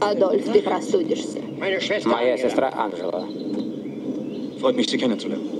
Adolf, ты просудишься. Моя сестра Анжела. Freut mich, Sie kennenzulernen.